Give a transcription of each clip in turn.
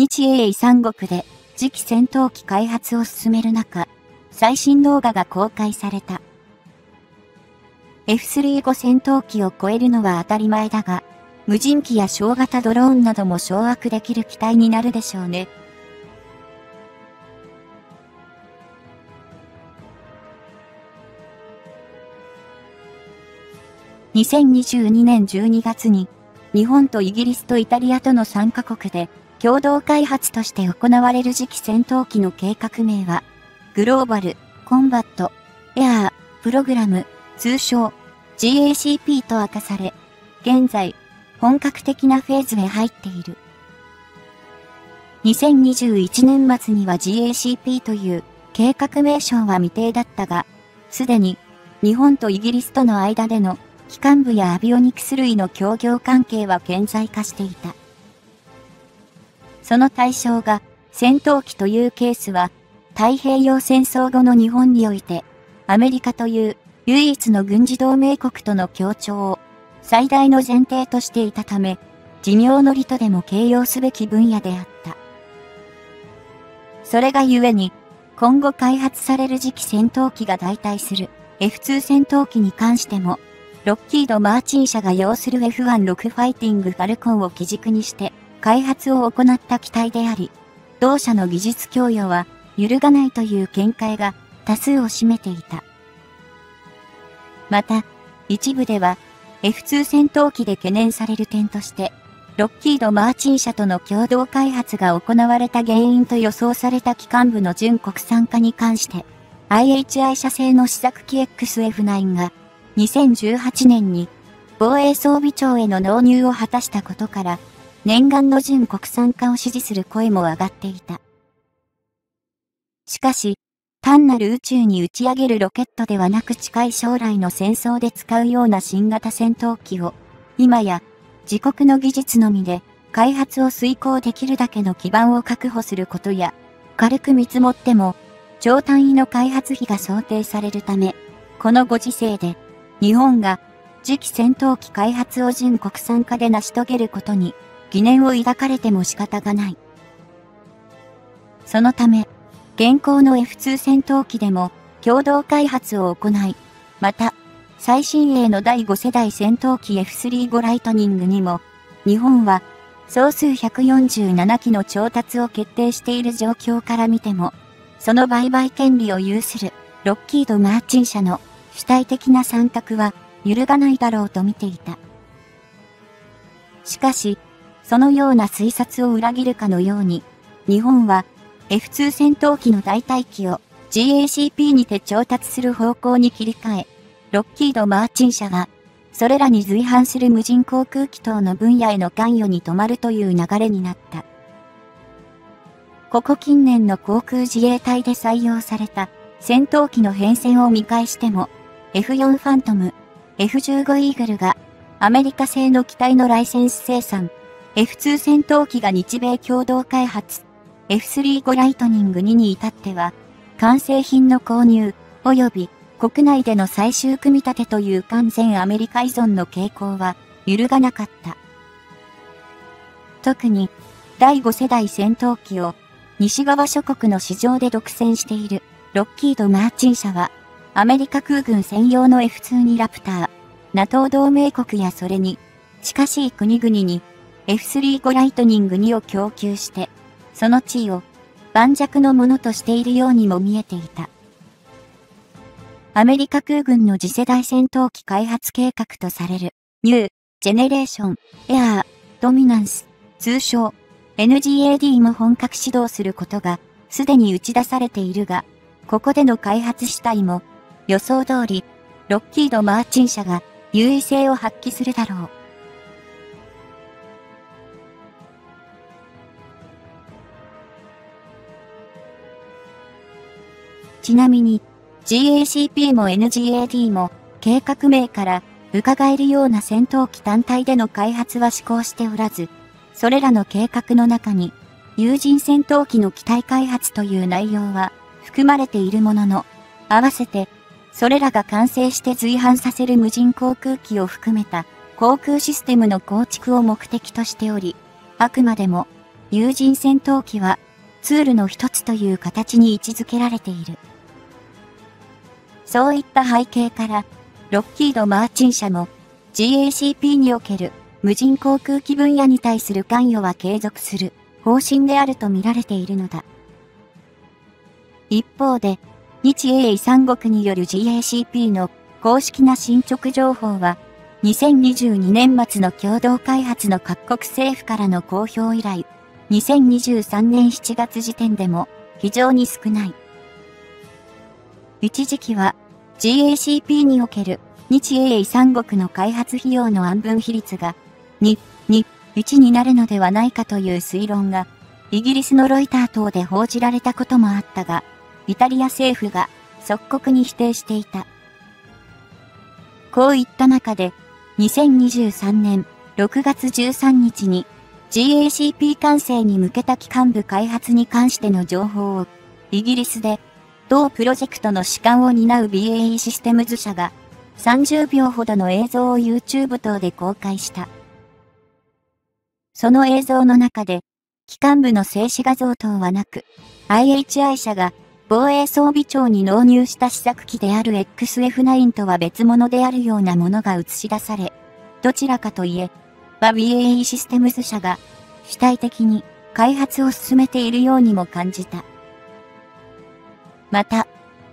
日英三国で次期戦闘機開発を進める中、最新動画が公開された。F35 戦闘機を超えるのは当たり前だが、無人機や小型ドローンなども掌握できる機体になるでしょうね。2022年12月に、日本とイギリスとイタリアとの3カ国で共同開発として行われる次期戦闘機の計画名は、グローバル、コンバット、エアー、プログラム、通称 GACP と明かされ、現在、本格的なフェーズへ入っている。2021年末には GACP という計画名称は未定だったが、すでに日本とイギリスとの間での機関部やアビオニクス類の協業関係は顕在化していた。その対象が戦闘機というケースは太平洋戦争後の日本においてアメリカという唯一の軍事同盟国との協調を最大の前提としていたため寿命の利とでも形容すべき分野であった。それがゆえに今後開発される次期戦闘機が代替する F2 戦闘機に関してもロッキード・マーチン社が擁する F1 6ファイティング・ファルコンを基軸にして開発を行った機体であり、同社の技術供与は揺るがないという見解が多数を占めていた。また、一部では F2 戦闘機で懸念される点として、ロッキード・マーチン社との共同開発が行われた原因と予想された機関部の準国産化に関して、IHI 社製の試作機 XF9 が2018年に防衛装備庁への納入を果たしたことから、念願の準国産化を支持する声も上がっていた。しかし、単なる宇宙に打ち上げるロケットではなく近い将来の戦争で使うような新型戦闘機を、今や自国の技術のみで開発を遂行できるだけの基盤を確保することや、軽く見積もっても、超単位の開発費が想定されるため、このご時世で日本が次期戦闘機開発を準国産化で成し遂げることに疑念を抱かれても仕方がない。そのため、現行の F2 戦闘機でも共同開発を行い、また、最新鋭の第5世代戦闘機 F35 ライトニングにも、日本は総数147機の調達を決定している状況から見ても、その売買権利を有するロッキード・マーチン社の主体的な参画は揺るがないだろうと見ていた。しかし、そのような推察を裏切るかのように、日本は F2 戦闘機の代替機を GACP にて調達する方向に切り替え、ロッキード・マーチン社が、それらに随伴する無人航空機等の分野への関与に止まるという流れになった。ここ近年の航空自衛隊で採用された戦闘機の変遷を見返しても、F4 ファントム、F15 イーグルがアメリカ製の機体のライセンス生産、F2 戦闘機が日米共同開発、F35 ライトニング2に至っては、完成品の購入、及び国内での最終組み立てという完全アメリカ依存の傾向は揺るがなかった。特に、第5世代戦闘機を西側諸国の市場で独占しているロッキード・マーチン社は、アメリカ空軍専用の F2 にラプター、NATO 同盟国やそれに近しい国々に F35 ライトニング2を供給して、その地位を盤石のものとしているようにも見えていた。アメリカ空軍の次世代戦闘機開発計画とされるニュージェネレーションエアードミナンス通称 NGAD も本格始動することがすでに打ち出されているが、ここでの開発主体も予想通り、ロッキード・マーチン社が優位性を発揮するだろう。ちなみに、GACP も NGAD も計画名から伺えるような戦闘機単体での開発は施行しておらず、それらの計画の中に、有人戦闘機の機体開発という内容は含まれているものの、合わせてそれらが完成して随伴させる無人航空機を含めた航空システムの構築を目的としており、あくまでも有人戦闘機はツールの一つという形に位置づけられている。そういった背景から、ロッキード・マーチン社も GACP における無人航空機分野に対する関与は継続する方針であると見られているのだ。一方で、日英三国による GACP の公式な進捗情報は、2022年末の共同開発の各国政府からの公表以来、2023年7月時点でも非常に少ない。一時期は GACP における日英三国の開発費用の安分比率が2、2、1になるのではないかという推論がイギリスのロイター等で報じられたこともあったが、イタリア政府が即刻に否定していた。こういった中で、2023年6月13日に GACP 完成に向けた機関部開発に関しての情報を、イギリスで、同プロジェクトの主管を担う BAE システムズ社が、30秒ほどの映像を YouTube 等で公開した。その映像の中で、機関部の静止画像等はなく、IHI 社が防衛装備庁に納入した試作機である XF9 とは別物であるようなものが映し出され、どちらかといえ、は BAE システムズ社が主体的に開発を進めているようにも感じた。また、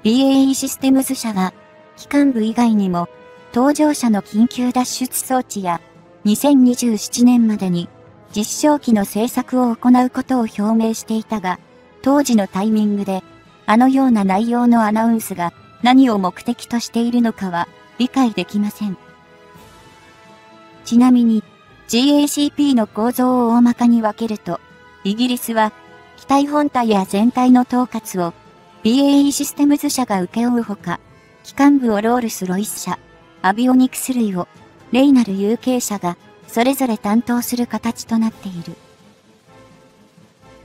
BAE システムズ社は、機関部以外にも、搭乗者の緊急脱出装置や、2027年までに実証機の製作を行うことを表明していたが、当時のタイミングであのような内容のアナウンスが何を目的としているのかは理解できません。ちなみに GACP の構造を大まかに分けると、イギリスは機体本体や全体の統括を BAE システムズ社が請け負うほか、機関部をロールスロイス社、アビオニクス類をレイナル UK 社がそれぞれ担当する形となっている。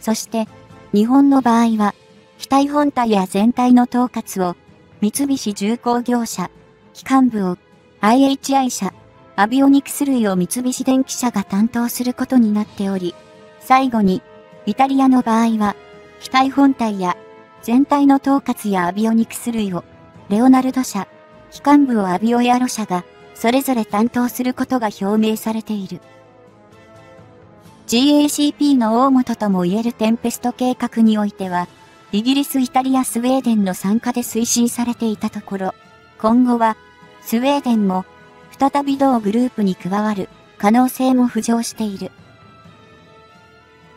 そして、日本の場合は、機体本体や全体の統括を、三菱重工業者、機関部を、IHI 社、アビオニクス類を三菱電機社が担当することになっており、最後に、イタリアの場合は、機体本体や全体の統括やアビオニクス類を、レオナルド社、機関部をアビオヤロ社が、それぞれ担当することが表明されている。GACP の大元とも言えるテンペスト計画においては、イギリス、イタリア、スウェーデンの参加で推進されていたところ、今後は、スウェーデンも、再び同グループに加わる可能性も浮上している。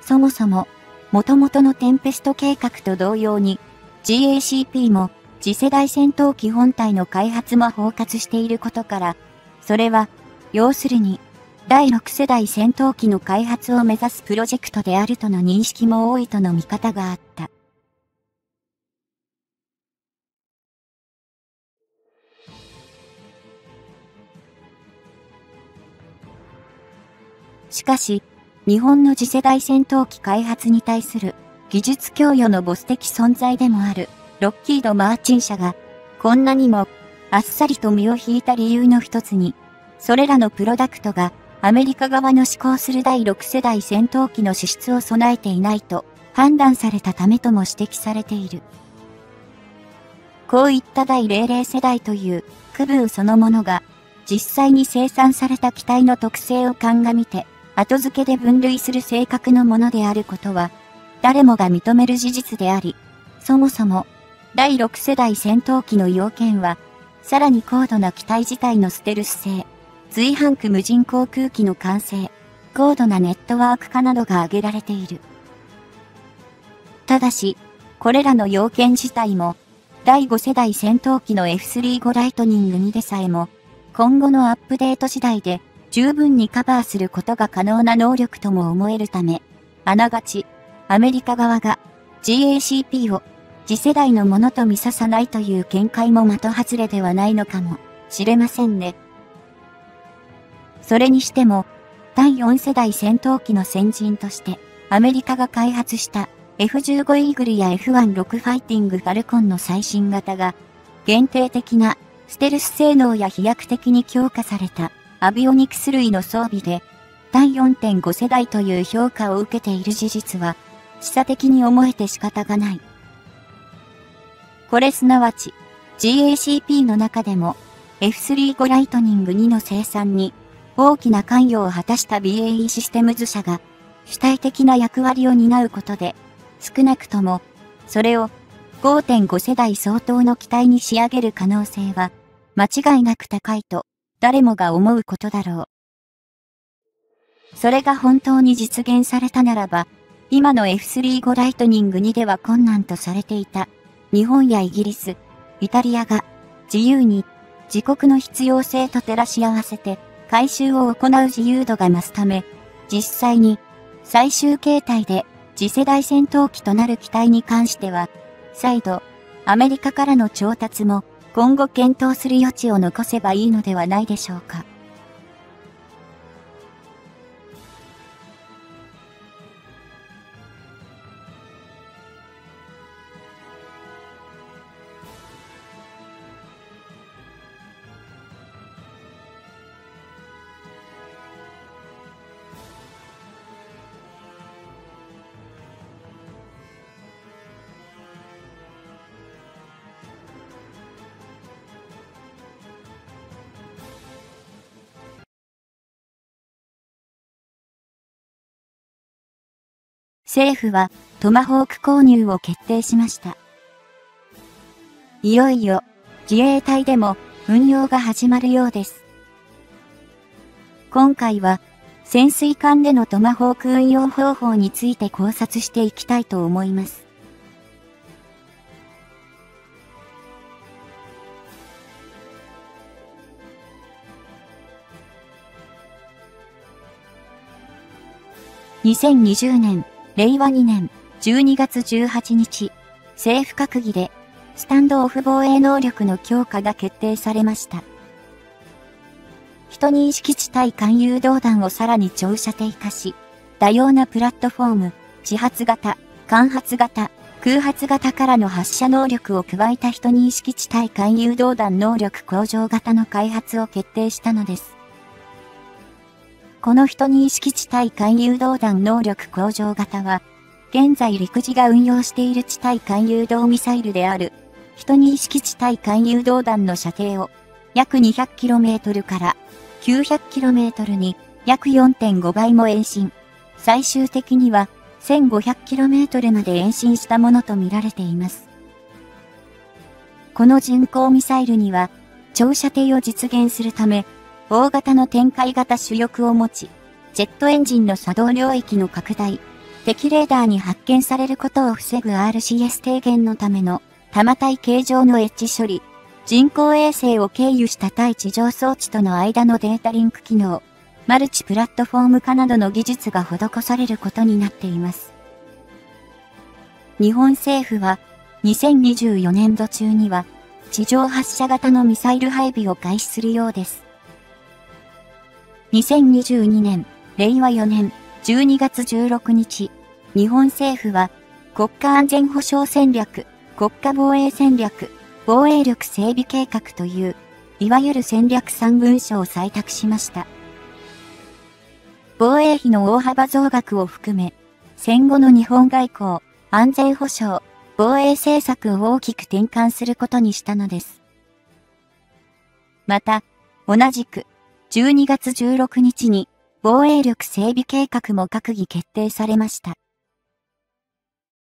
そもそも、元々のテンペスト計画と同様に、GACP も次世代戦闘機本体の開発も包括していることから、それは、要するに、第6世代戦闘機の開発を目指すプロジェクトであるとの認識も多いとの見方があった。しかし、日本の次世代戦闘機開発に対する技術供与のボス的存在でもあるロッキード・マーチン社がこんなにもあっさりと身を引いた理由の一つに、それらのプロダクトがアメリカ側の施行する第6世代戦闘機の資質を備えていないと判断されたためとも指摘されている。こういった第00世代という区分そのものが実際に生産された機体の特性を鑑みて後付けで分類する性格のものであることは、誰もが認める事実であり、そもそも、第6世代戦闘機の要件は、さらに高度な機体自体のステルス性、随伴区無人航空機の完成、高度なネットワーク化などが挙げられている。ただし、これらの要件自体も、第5世代戦闘機の F35 ライトニング2でさえも、今後のアップデート次第で十分にカバーすることが可能な能力とも思えるため、あながち、アメリカ側が GACP を次世代のものと見ささないという見解も的外れではないのかもしれませんね。それにしても、第4世代戦闘機の先人として、アメリカが開発した F15 イーグルや F16 ファイティングファルコンの最新型が、限定的なステルス性能や飛躍的に強化されたアビオニクス類の装備で、体4.5世代という評価を受けている事実は、示唆的に思えて仕方がない。これすなわち、GACP の中でも F35 ライトニング2の生産に大きな関与を果たした BAE システムズ社が主体的な役割を担うことで、少なくとも、それを5.5世代相当の機体に仕上げる可能性は、間違いなく高いと、誰もが思うことだろう。それが本当に実現されたならば、今の F35 ライトニング2では困難とされていた、日本やイギリス、イタリアが、自由に、自国の必要性と照らし合わせて、回収を行う自由度が増すため、実際に、最終形態で次世代戦闘機となる機体に関しては、再度、アメリカからの調達も今後検討する余地を残せばいいのではないでしょうか。政府はトマホーク購入を決定しました。いよいよ自衛隊でも運用が始まるようです。今回は潜水艦でのトマホーク運用方法について考察していきたいと思います。2020年令和2年12月18日、政府閣議で、スタンドオフ防衛能力の強化が決定されました。人認識地対艦誘導弾をさらに長射程化し、多様なプラットフォーム、自発型、間発型、空発型からの発射能力を加えた人認識地対艦誘導弾能力向上型の開発を決定したのです。この人認識地対艦誘導弾能力向上型は、現在陸自が運用している地対艦誘導ミサイルである、人認識地対艦誘導弾の射程を約 200km から 900km に約4.5倍も延伸。最終的には 1500km まで延伸したものとみられています。この巡航ミサイルには、長射程を実現するため、大型の展開型主翼を持ち、ジェットエンジンの作動領域の拡大、敵レーダーに発見されることを防ぐ RCS 低減のための多摩体形状のエッジ処理、人工衛星を経由した対地上装置との間のデータリンク機能、マルチプラットフォーム化などの技術が施されることになっています。日本政府は2024年度中には地上発射型のミサイル配備を開始するようです。2022年、令和4年12月16日、日本政府は国家安全保障戦略、国家防衛戦略、防衛力整備計画という、いわゆる戦略3文書を採択しました。防衛費の大幅増額を含め、戦後の日本外交、安全保障、防衛政策を大きく転換することにしたのです。また、同じく、12月16日に防衛力整備計画も閣議決定されました。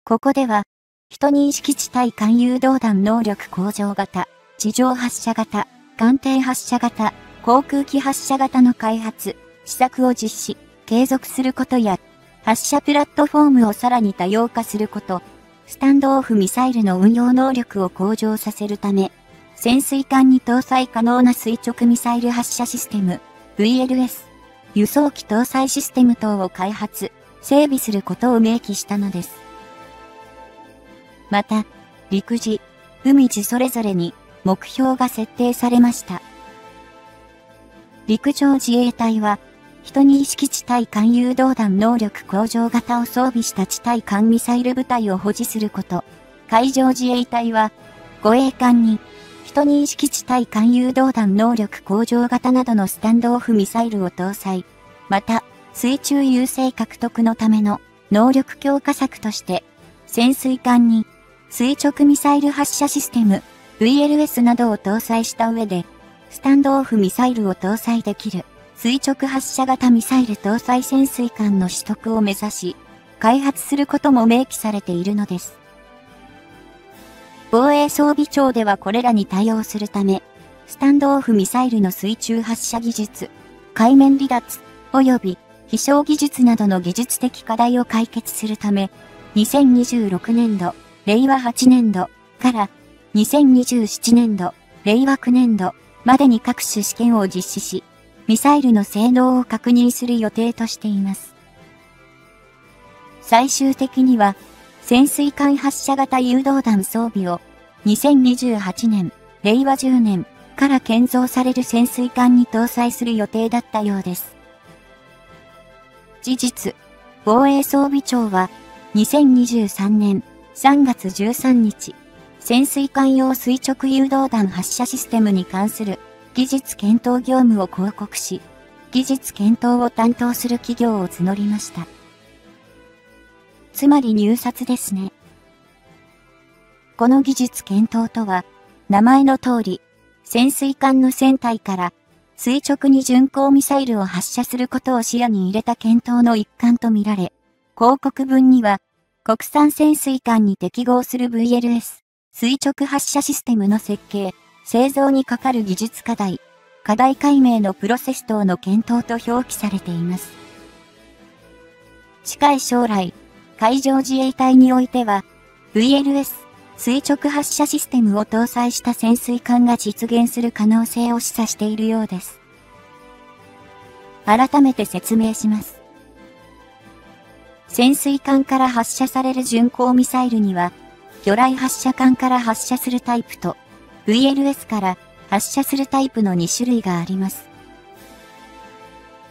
ここでは、人認識地対艦誘導弾能力向上型、地上発射型、艦艇発射型、航空機発射型の開発、施策を実施、継続することや、発射プラットフォームをさらに多様化すること、スタンドオフミサイルの運用能力を向上させるため、潜水艦に搭載可能な垂直ミサイル発射システム、VLS、輸送機搭載システム等を開発、整備することを明記したのです。また、陸自、海地それぞれに目標が設定されました。陸上自衛隊は、人に意識地対艦誘導弾能力向上型を装備した地対艦ミサイル部隊を保持すること。海上自衛隊は、護衛艦に人認識地対艦誘導弾能力向上型などのスタンドオフミサイルを搭載。また、水中優勢獲得のための能力強化策として、潜水艦に垂直ミサイル発射システム VLS などを搭載した上で、スタンドオフミサイルを搭載できる垂直発射型ミサイル搭載潜水艦の取得を目指し、開発することも明記されているのです。防衛装備庁ではこれらに対応するため、スタンドオフミサイルの水中発射技術、海面離脱、及び飛翔技術などの技術的課題を解決するため、2026年度、令和8年度から2027年度、令和9年度までに各種試験を実施し、ミサイルの性能を確認する予定としています。最終的には、潜水艦発射型誘導弾装備を2028年、令和10年から建造される潜水艦に搭載する予定だったようです。事実、防衛装備庁は2023年3月13日、潜水艦用垂直誘導弾発射システムに関する技術検討業務を広告し、技術検討を担当する企業を募りました。つまり入札ですね。この技術検討とは、名前の通り、潜水艦の船体から垂直に巡航ミサイルを発射することを視野に入れた検討の一環とみられ、広告文には、国産潜水艦に適合する VLS、垂直発射システムの設計、製造にかかる技術課題、課題解明のプロセス等の検討と表記されています。近い将来、海上自衛隊においては、VLS、垂直発射システムを搭載した潜水艦が実現する可能性を示唆しているようです。改めて説明します。潜水艦から発射される巡航ミサイルには、魚雷発射艦から発射するタイプと、VLS から発射するタイプの2種類があります。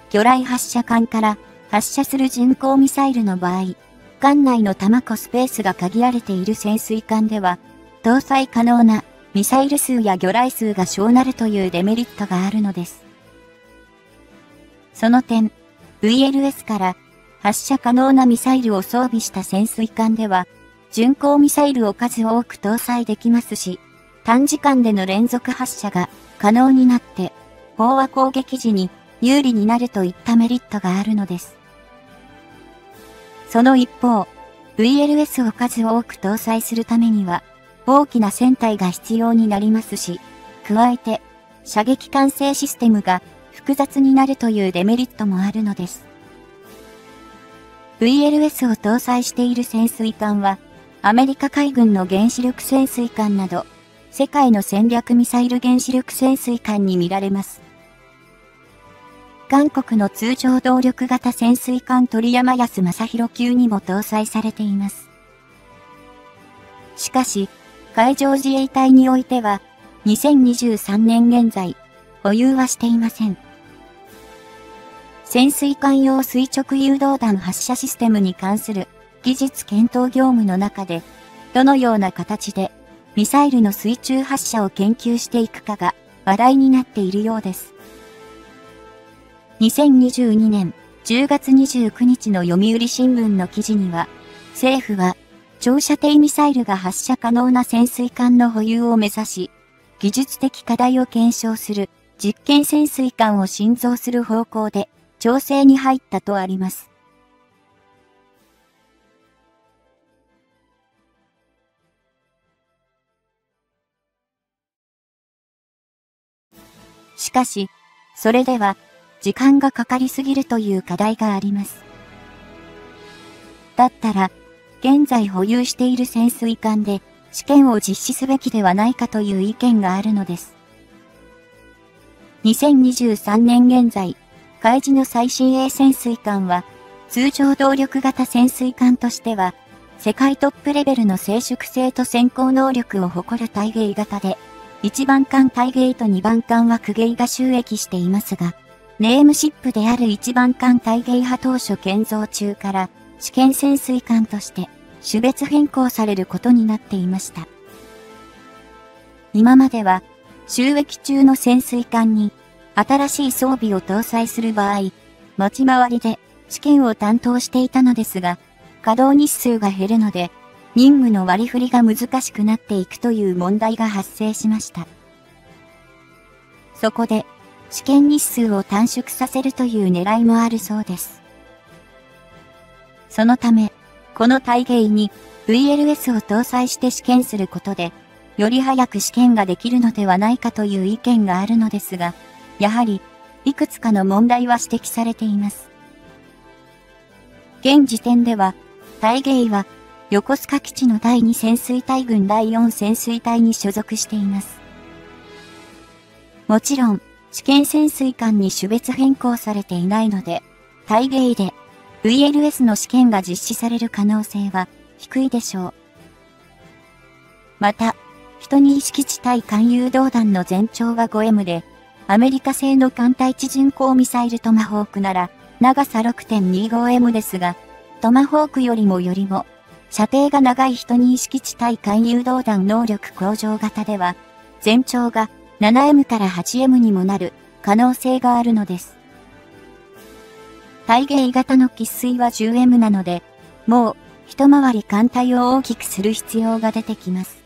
魚雷発射艦から発射する巡航ミサイルの場合、艦内の弾庫スペースが限られている潜水艦では、搭載可能なミサイル数や魚雷数が小なるというデメリットがあるのです。その点、VLS から発射可能なミサイルを装備した潜水艦では、巡航ミサイルを数多く搭載できますし、短時間での連続発射が可能になって、飽和攻撃時に有利になるといったメリットがあるのです。その一方、VLS を数多く搭載するためには、大きな船体が必要になりますし、加えて、射撃管制システムが複雑になるというデメリットもあるのです。VLS を搭載している潜水艦は、アメリカ海軍の原子力潜水艦など、世界の戦略ミサイル原子力潜水艦に見られます。韓国の通常動力型潜水艦鳥山安正宏級にも搭載されています。しかし、海上自衛隊においては、2023年現在、保有はしていません。潜水艦用垂直誘導弾発射システムに関する技術検討業務の中で、どのような形でミサイルの水中発射を研究していくかが話題になっているようです。2022年10月29日の読売新聞の記事には、政府は長射程ミサイルが発射可能な潜水艦の保有を目指し、技術的課題を検証する実験潜水艦を新造する方向で調整に入ったとあります。しかし、それでは、時間がかかりすぎるという課題があります。だったら、現在保有している潜水艦で試験を実施すべきではないかという意見があるのです。2023年現在、海事の最新鋭潜水艦は、通常動力型潜水艦としては、世界トップレベルの静粛性と先行能力を誇る対芸型で、1番艦対芸と2番艦は区芸が収益していますが、ネームシップである1番艦対芸派当初建造中から、試験潜水艦として種別変更されることになっていました。今までは、収益中の潜水艦に新しい装備を搭載する場合、持ち回りで試験を担当していたのですが、稼働日数が減るので、任務の割り振りが難しくなっていくという問題が発生しました。そこで、試験日数を短縮させるという狙いもあるそうです。そのため、この体芸に VLS を搭載して試験することで、より早く試験ができるのではないかという意見があるのですが、やはり、いくつかの問題は指摘されています。現時点では、大芸は、横須賀基地の第2潜水隊軍第4潜水隊に所属しています。もちろん、試験潜水艦に種別変更されていないので、大芸で VLS の試験が実施される可能性は低いでしょう。また、人に意識地対艦誘導弾の全長は 5M で、アメリカ製の艦隊地巡航ミサイルトマホークなら、長さ 6.25M ですが、トマホークよりもよりも、射程が長い人に意識地対艦誘導弾能力向上型では、全長が 7M から 8M にもなる可能性があるのです。体芸型の喫水は 10M なので、もう一回り艦隊を大きくする必要が出てきます。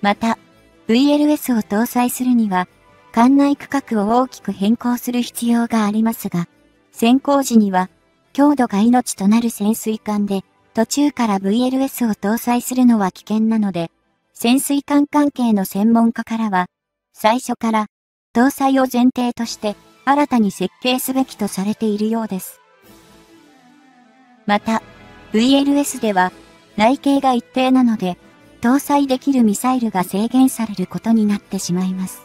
また、VLS を搭載するには、艦内区画を大きく変更する必要がありますが、先行時には、強度が命となる潜水艦で、途中から VLS を搭載するのは危険なので、潜水艦関係の専門家からは、最初から搭載を前提として新たに設計すべきとされているようです。また、VLS では内径が一定なので、搭載できるミサイルが制限されることになってしまいます。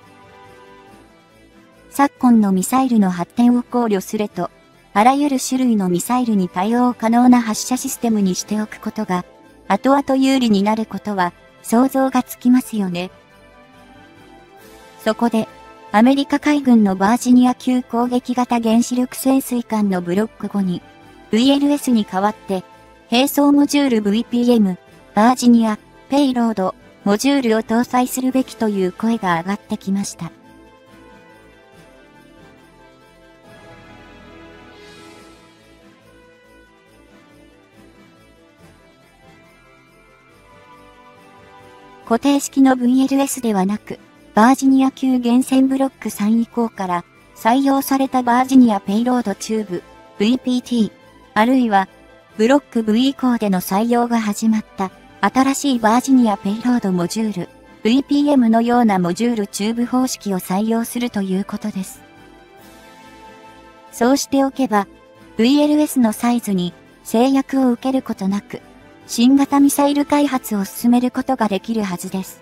昨今のミサイルの発展を考慮すると、あらゆる種類のミサイルに対応可能な発射システムにしておくことが、後々有利になることは想像がつきますよね。そこで、アメリカ海軍のバージニア級攻撃型原子力潜水艦のブロック後に、VLS に代わって、並走モジュール VPM、バージニア、ペイロード、モジュールを搭載するべきという声が上がってきました。固定式の VLS ではなく、バージニア級原潜ブロック3以降から採用されたバージニアペイロードチューブ VPT、あるいはブロック V 以降での採用が始まった新しいバージニアペイロードモジュール、VPM のようなモジュールチューブ方式を採用するということです。そうしておけば、VLS のサイズに制約を受けることなく、新型ミサイル開発を進めることができるはずです。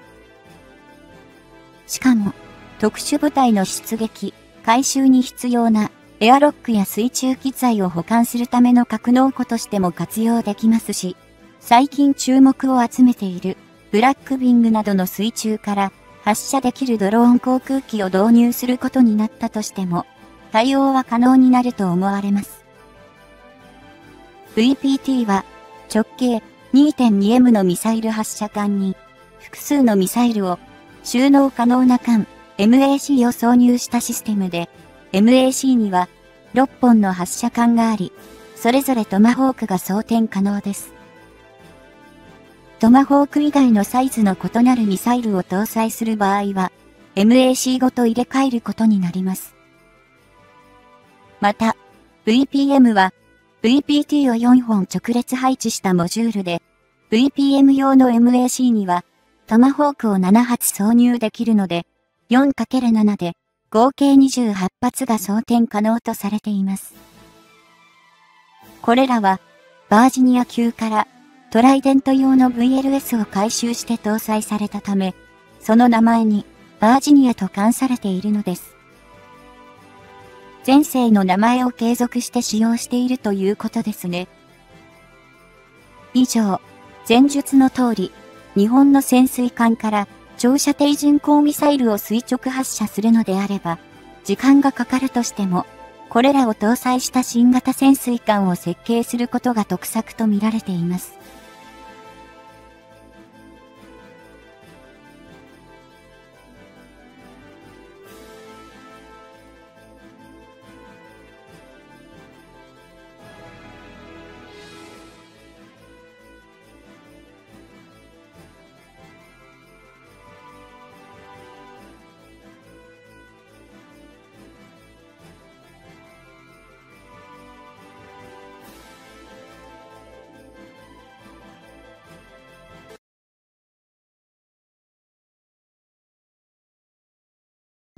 しかも、特殊部隊の出撃、回収に必要なエアロックや水中機材を保管するための格納庫としても活用できますし、最近注目を集めているブラックビングなどの水中から発射できるドローン航空機を導入することになったとしても、対応は可能になると思われます。VPT は直径 2.2M のミサイル発射管に複数のミサイルを収納可能な管 MAC を挿入したシステムで MAC には6本の発射管があり、それぞれトマホークが装填可能です。トマホーク以外のサイズの異なるミサイルを搭載する場合は、MAC ごと入れ替えることになります。また、VPM は VPT を4本直列配置したモジュールで、VPM 用の MAC にはトマホークを7発挿入できるので、4×7 で合計28発が装填可能とされています。これらは、バージニア級からトライデント用の VLS を回収して搭載されたため、その名前にバージニアと冠されているのです。前世の名前を継続して使用しているということですね。以上、前述の通り、日本の潜水艦から長射程巡航ミサイルを垂直発射するのであれば、時間がかかるとしても、これらを搭載した新型潜水艦を設計することが得策とみられています。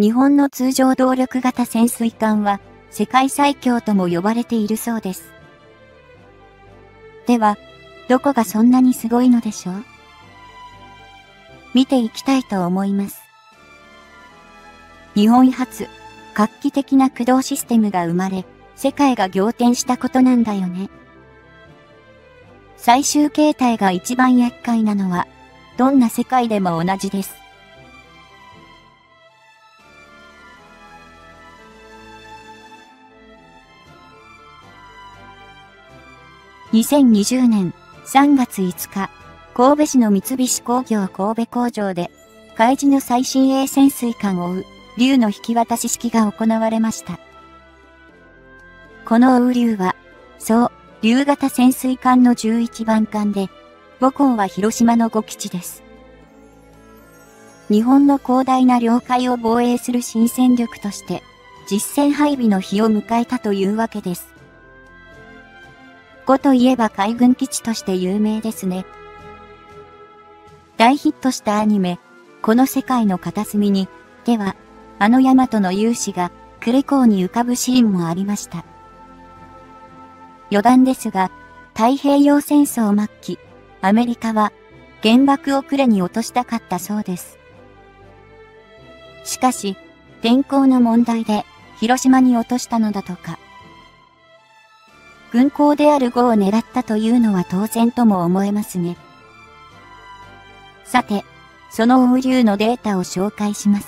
日本の通常動力型潜水艦は世界最強とも呼ばれているそうです。では、どこがそんなにすごいのでしょう？見ていきたいと思います。日本初、画期的な駆動システムが生まれ、世界が仰天したことなんだよね。最終形態が一番厄介なのは、どんな世界でも同じです。2020年3月5日、神戸市の三菱工業神戸工場で、海事の最新鋭潜水艦を追う、竜の引き渡し式が行われました。このウ竜は、そう、竜型潜水艦の11番艦で、母港は広島の5基地です。日本の広大な領海を防衛する新戦力として、実戦配備の日を迎えたというわけです。5といえば海軍基地として有名ですね。大ヒットしたアニメ、この世界の片隅に、では、あのヤマトの勇士が呉港に浮かぶシーンもありました。余談ですが、太平洋戦争末期、アメリカは原爆を呉に落としたかったそうです。しかし、天候の問題で広島に落としたのだとか。軍港である5を狙ったというのは当然とも思えますね。さて、その雨流のデータを紹介します。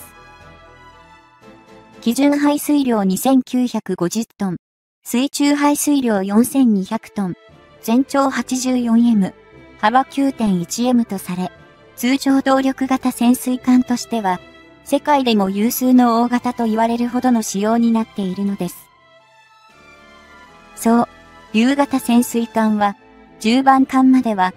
基準排水量2950トン、水中排水量4200トン、全長 84M、幅 9.1M とされ、通常動力型潜水艦としては、世界でも有数の大型と言われるほどの仕様になっているのです。そう、夕型潜水艦は、10番艦までは、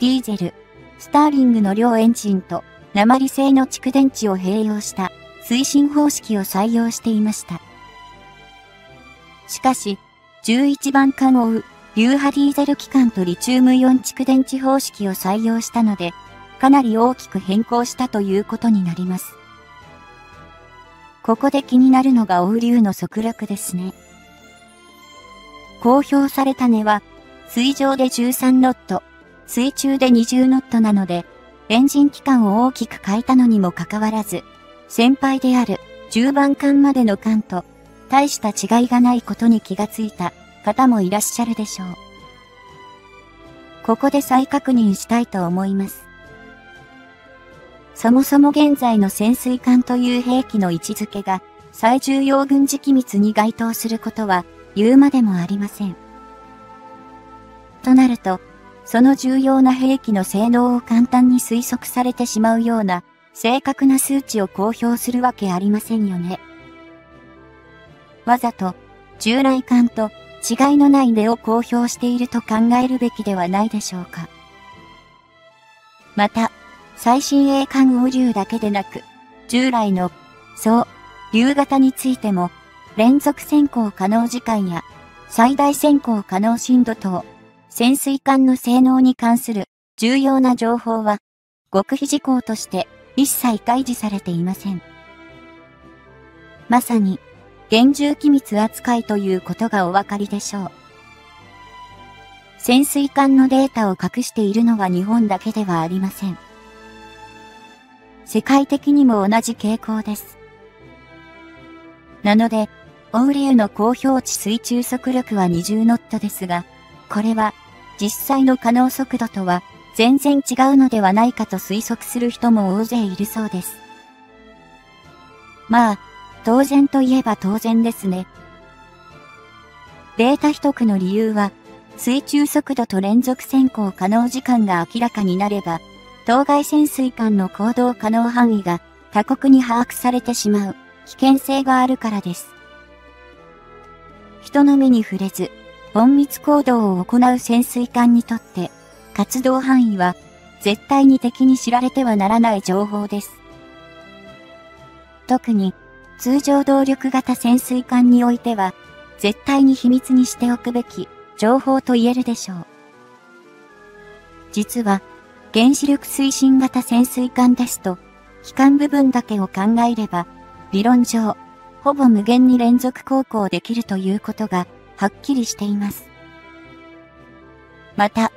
ディーゼル、スターリングの両エンジンと、鉛製の蓄電池を併用した推進方式を採用していました。しかし、11番艦を追う、流波ディーゼル機関とリチウムイオン蓄電池方式を採用したので、かなり大きく変更したということになります。ここで気になるのがオウリュウの速力ですね。公表された値は、水上で13ノット、水中で20ノットなので、エンジン期間を大きく変えたのにもかかわらず、先輩である10番艦までの艦と、大した違いがないことに気がついた方もいらっしゃるでしょう。ここで再確認したいと思います。そもそも現在の潜水艦という兵器の位置づけが最重要軍事機密に該当することは言うまでもありません。となると、その重要な兵器の性能を簡単に推測されてしまうような正確な数値を公表するわけありませんよね。わざと従来艦と違いのない値を公表していると考えるべきではないでしょうか。また、最新鋭艦欧流だけでなく、従来の、そう、流型についても、連続先行可能時間や最大先行可能深度等、潜水艦の性能に関する重要な情報は、極秘事項として一切開示されていません。まさに、厳重機密扱いということがお分かりでしょう。潜水艦のデータを隠しているのは日本だけではありません。世界的にも同じ傾向です。なので、オウリュウの公表値水中速力は20ノットですが、これは実際の可能速度とは全然違うのではないかと推測する人も大勢いるそうです。まあ、当然といえば当然ですね。データ秘匿の理由は、水中速度と連続潜行可能時間が明らかになれば、当該潜水艦の行動可能範囲が他国に把握されてしまう危険性があるからです。人の目に触れず、隠密行動を行う潜水艦にとって、活動範囲は絶対に敵に知られてはならない情報です。特に、通常動力型潜水艦においては、絶対に秘密にしておくべき情報と言えるでしょう。実は、原子力推進型潜水艦ですと、機関部分だけを考えれば、理論上、ほぼ無限に連続航行できるということがはっきりしています。また、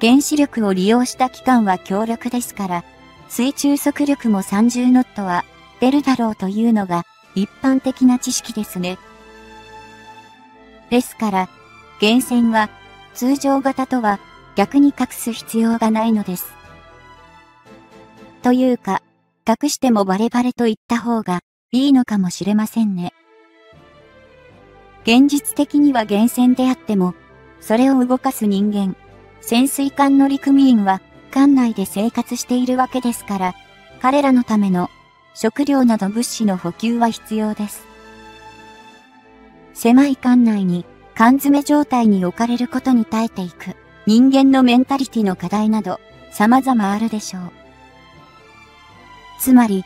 原子力を利用した機関は強力ですから、水中速力も30ノットは出るだろうというのが一般的な知識ですね。ですから、源泉は通常型とは逆に隠す必要がないのです。というか、隠してもバレバレと言った方がいいのかもしれませんね。現実的には源泉であっても、それを動かす人間、潜水艦乗組員は艦内で生活しているわけですから、彼らのための食料など物資の補給は必要です。狭い艦内に缶詰状態に置かれることに耐えていく人間のメンタリティの課題など様々あるでしょう。つまり、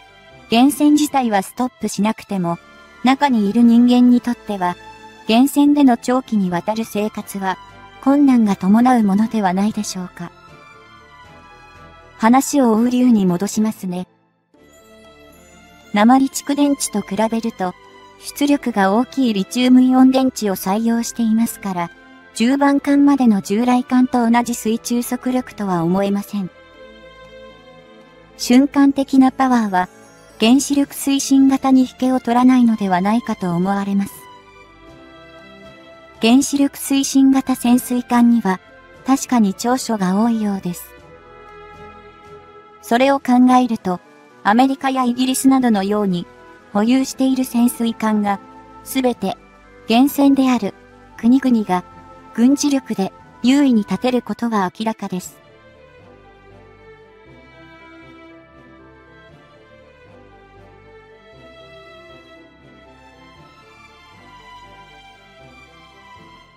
源泉自体はストップしなくても、中にいる人間にとっては、源泉での長期にわたる生活は困難が伴うものではないでしょうか。話を大流に戻しますね。鉛蓄電池と比べると、出力が大きいリチウムイオン電池を採用していますから、10番艦までの従来艦と同じ水中速力とは思えません。瞬間的なパワーは、原子力推進型に引けを取らないのではないかと思われます。原子力推進型潜水艦には確かに長所が多いようです。それを考えると、アメリカやイギリスなどのように保有している潜水艦がすべて源泉である国々が軍事力で優位に立てることは明らかです。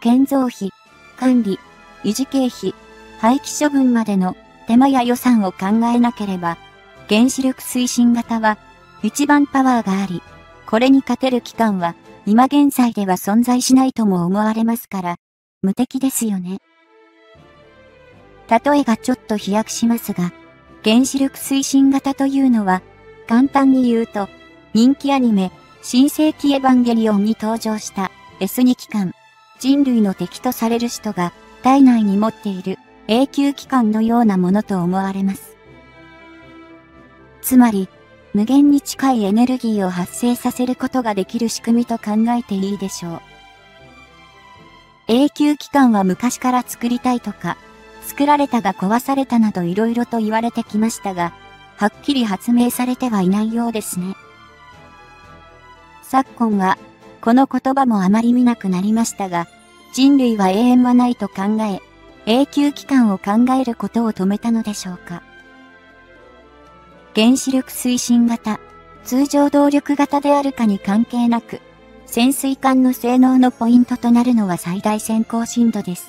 建造費、管理、維持経費、廃棄処分までの手間や予算を考えなければ、原子力推進型は一番パワーがあり、これに勝てる機関は今現在では存在しないとも思われますから、無敵ですよね。例えがちょっと飛躍しますが、原子力推進型というのは、簡単に言うと、人気アニメ、新世紀エヴァンゲリオンに登場した S2 機関、人類の敵とされる人が体内に持っている永久期間のようなものと思われます。つまり、無限に近いエネルギーを発生させることができる仕組みと考えていいでしょう。永久期間は昔から作りたいとか、作られたが壊されたなど色々と言われてきましたが、はっきり発明されてはいないようですね。昨今はこの言葉もあまり見なくなりましたが、人類は永遠はないと考え、永久期間を考えることを止めたのでしょうか。原子力推進型、通常動力型であるかに関係なく、潜水艦の性能のポイントとなるのは最大先行深度です。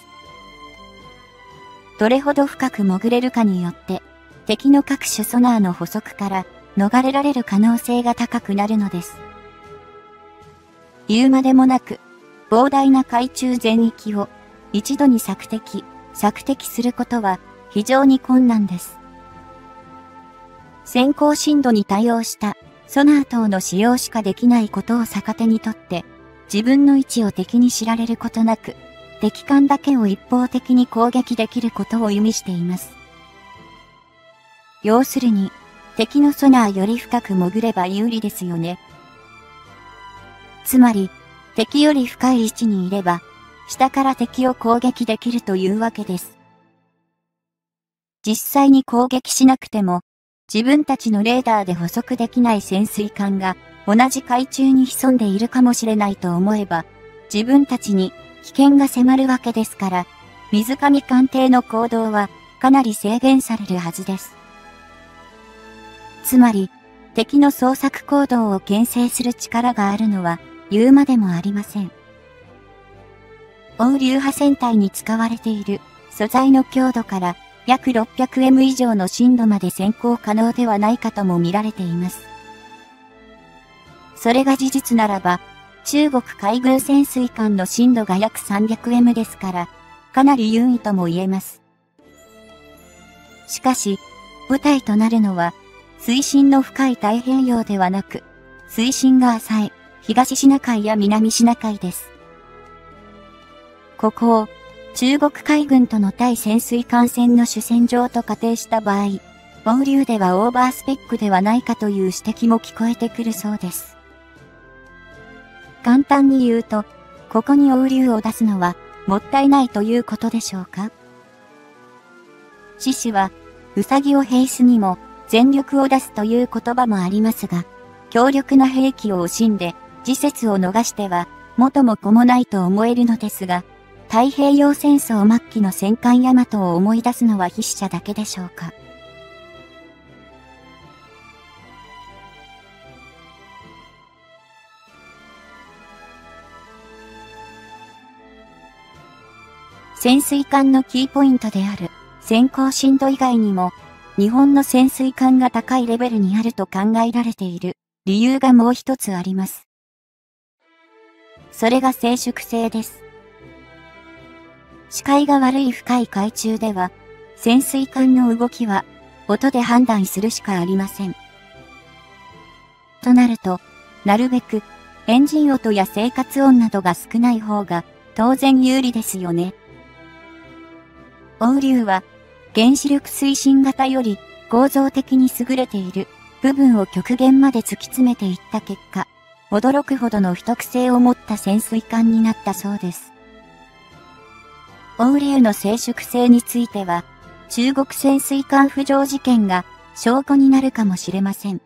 どれほど深く潜れるかによって、敵の各種ソナーの補足から逃れられる可能性が高くなるのです。言うまでもなく、膨大な海中全域を一度に索敵、索敵することは非常に困難です。先行深度に対応したソナー等の使用しかできないことを逆手にとって、自分の位置を敵に知られることなく、敵艦だけを一方的に攻撃できることを意味しています。要するに、敵のソナーより深く潜れば有利ですよね。つまり、敵より深い位置にいれば、下から敵を攻撃できるというわけです。実際に攻撃しなくても、自分たちのレーダーで捕捉できない潜水艦が同じ海中に潜んでいるかもしれないと思えば、自分たちに危険が迫るわけですから、水上艦艇の行動はかなり制限されるはずです。つまり、敵の捜索行動を牽制する力があるのは、言うまでもありません。欧流波船体に使われている素材の強度から約 600M 以上の深度まで先行可能ではないかとも見られています。それが事実ならば、中国海軍潜水艦の深度が約 300M ですから、かなり優位とも言えます。しかし、舞台となるのは、水深の深い太平洋ではなく、水深が浅い、東シナ海や南シナ海です。ここを、中国海軍との対潜水艦船の主戦場と仮定した場合、暴流ではオーバースペックではないかという指摘も聞こえてくるそうです。簡単に言うと、ここにオ流を出すのは、もったいないということでしょうか獅子は、うさぎを兵士にも全力を出すという言葉もありますが、強力な兵器を惜しんで、時節を逃しては、元も子もないと思えるのですが、太平洋戦争末期の戦艦大和を思い出すのは筆者だけでしょうか。潜水艦のキーポイントである先行深度以外にも、日本の潜水艦が高いレベルにあると考えられている理由がもう一つあります。それが静粛性です。視界が悪い深い海中では、潜水艦の動きは音で判断するしかありません。となると、なるべくエンジン音や生活音などが少ない方が当然有利ですよね。欧流は原子力推進型より構造的に優れている部分を極限まで突き詰めていった結果、驚くほどの秘匿性を持った潜水艦になったそうです。オウリュウの静粛性については、中国潜水艦浮上事件が証拠になるかもしれません。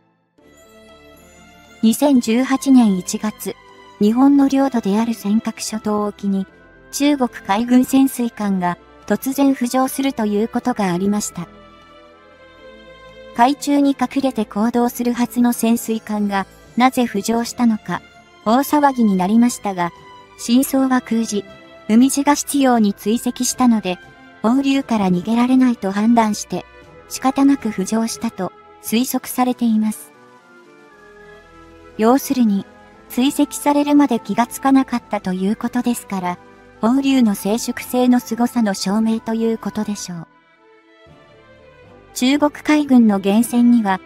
2018年1月、日本の領土である尖閣諸島沖に、中国海軍潜水艦が突然浮上するということがありました。海中に隠れて行動するはずの潜水艦がなぜ浮上したのか、大騒ぎになりましたが、真相は空示、海地が必要に追跡したので、放流から逃げられないと判断して、仕方なく浮上したと推測されています。要するに、追跡されるまで気がつかなかったということですから、放流の静粛性の凄さの証明ということでしょう。中国海軍の源泉には、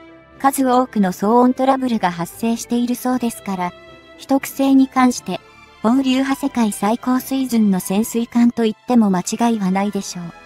数多くの騒音トラブルが発生しているそうですから、秘匿性に関して、放流派世界最高水準の潜水艦と言っても間違いはないでしょう。